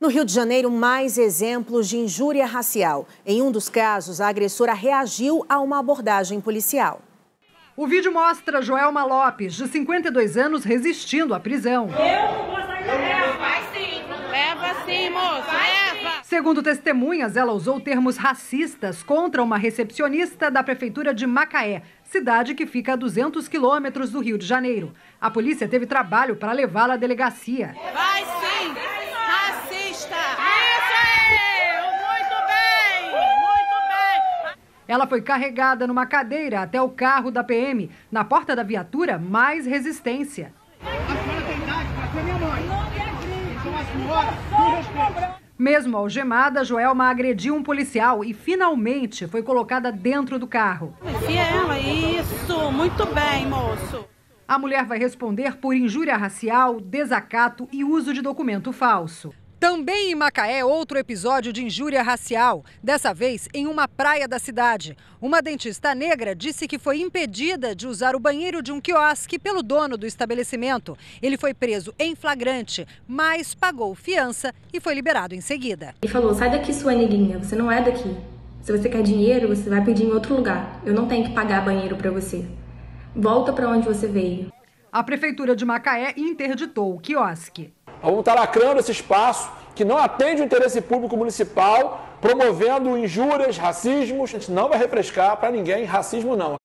No Rio de Janeiro, mais exemplos de injúria racial. Em um dos casos, a agressora reagiu a uma abordagem policial. O vídeo mostra Joelma Lopes, de 52 anos, resistindo à prisão. Eu não vou sair Leva, vai sim. Leva sim, moça, leva. Segundo testemunhas, ela usou termos racistas contra uma recepcionista da prefeitura de Macaé, cidade que fica a 200 quilômetros do Rio de Janeiro. A polícia teve trabalho para levá-la à delegacia. Vai sim, racista. Isso aí, muito bem, muito bem. Ela foi carregada numa cadeira até o carro da PM. Na porta da viatura, mais resistência. Mesmo algemada, Joelma agrediu um policial e finalmente foi colocada dentro do carro. Enfia ela, isso, muito bem, moço. A mulher vai responder por injúria racial, desacato e uso de documento falso. Também em Macaé, outro episódio de injúria racial, dessa vez em uma praia da cidade. Uma dentista negra disse que foi impedida de usar o banheiro de um quiosque pelo dono do estabelecimento. Ele foi preso em flagrante, mas pagou fiança e foi liberado em seguida. Ele falou: sai daqui, sua neguinha, você não é daqui. Se você quer dinheiro, você vai pedir em outro lugar. Eu não tenho que pagar banheiro para você. Volta para onde você veio. A prefeitura de Macaé interditou o quiosque. Vamos estar lacrando esse espaço que não atende o interesse público municipal, promovendo injúrias, racismos. A gente não vai refrescar para ninguém, racismo não.